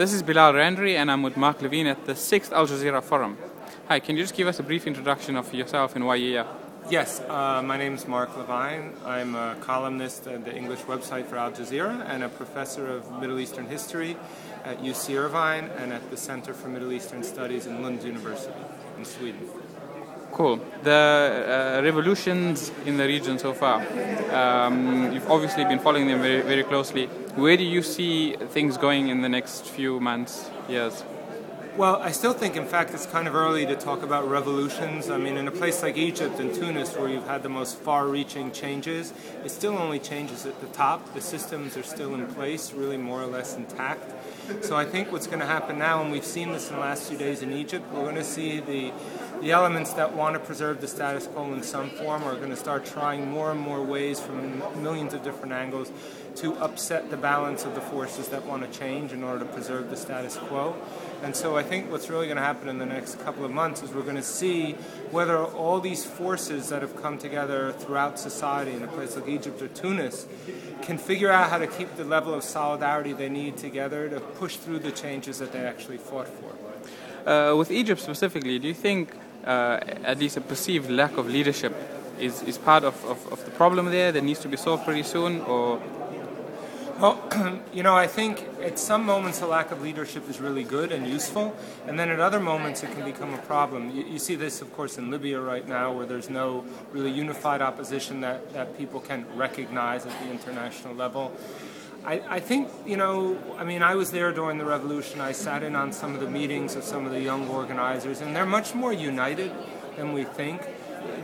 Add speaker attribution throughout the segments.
Speaker 1: This is Bilal Randeree, and I'm with Mark LeVine at the 6th Al Jazeera Forum. Hi, can you just give us a brief introduction of yourself and why you're here?
Speaker 2: Yes, uh, my name is Mark LeVine. I'm a columnist at the English website for Al Jazeera and a professor of Middle Eastern history at UC Irvine and at the Center for Middle Eastern Studies in Lund University in Sweden.
Speaker 1: Cool. The uh, revolutions in the region so far, um, you've obviously been following them very, very closely. Where do you see things going in the next few months, years?
Speaker 2: Well, I still think, in fact, it's kind of early to talk about revolutions. I mean, in a place like Egypt and Tunis, where you've had the most far reaching changes, it still only changes at the top. The systems are still in place, really more or less intact. So I think what's going to happen now, and we've seen this in the last few days in Egypt, we're going to see the the elements that want to preserve the status quo in some form are going to start trying more and more ways from millions of different angles to upset the balance of the forces that want to change in order to preserve the status quo. And so I think what's really going to happen in the next couple of months is we're going to see whether all these forces that have come together throughout society in a place like Egypt or Tunis can figure out how to keep the level of solidarity they need together to push through the changes that they actually fought for.
Speaker 1: Uh, with Egypt specifically, do you think uh, at least a perceived lack of leadership is, is part of, of, of the problem there that needs to be solved pretty soon, or
Speaker 2: well, you know, I think at some moments a lack of leadership is really good and useful, and then at other moments it can become a problem. You, you, see this, of course, in Libya right now, where there's no really unified opposition that, that people can recognize at the international level. I, I think, you know, I mean, I was there during the revolution. I sat in on some of the meetings of some of the young organizers, and they're much more united than we think.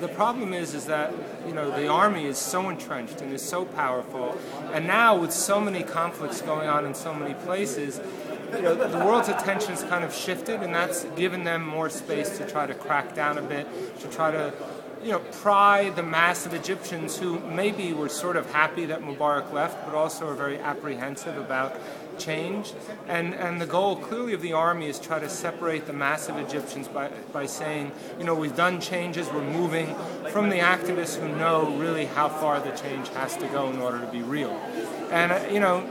Speaker 2: The problem is, is that you know the army is so entrenched and is so powerful, and now with so many conflicts going on in so many places, you know, the world's attention has kind of shifted, and that's given them more space to try to crack down a bit, to try to you know, pry the mass of Egyptians who maybe were sort of happy that Mubarak left, but also are very apprehensive about change. And, and the goal clearly of the army is try to separate the mass of Egyptians by, by saying, you know, we've done changes, we're moving from the activists who know really how far the change has to go in order to be real. And, uh, you know,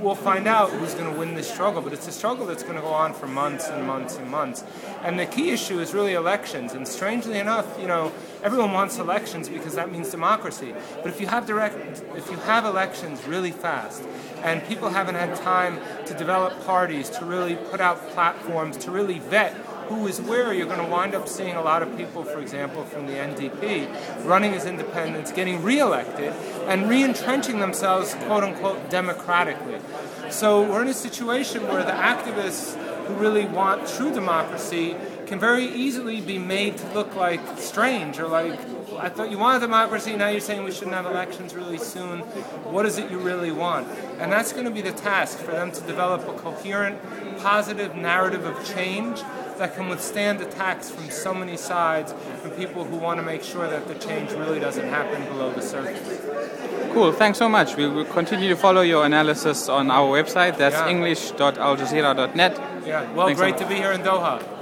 Speaker 2: we'll find out who's going to win this struggle, but it's a struggle that's going to go on for months and months and months. And the key issue is really elections. And strangely enough, you know, everyone wants elections because that means democracy. But if you have direct, if you have elections really fast, and people haven't had time to develop parties, to really put out platforms, to really vet who is where, you're going to wind up seeing a lot of people, for example, from the NDP, running as independents, getting reelected, and re entrenching themselves, quote unquote, democratically. So we're in a situation where the activists who really want true democracy can very easily be made to look like strange or like I thought you wanted democracy, now you're saying we shouldn't have elections really soon. What is it you really want? And that's going to be the task for them to develop a coherent, positive narrative of change that can withstand attacks from so many sides from people who want to make sure that the change really doesn't happen below the surface.
Speaker 1: Cool, thanks so much. We will continue to follow your analysis on our website. That's yeah. english.aljazeera.net.
Speaker 2: Yeah, well, thanks great so to be here in Doha.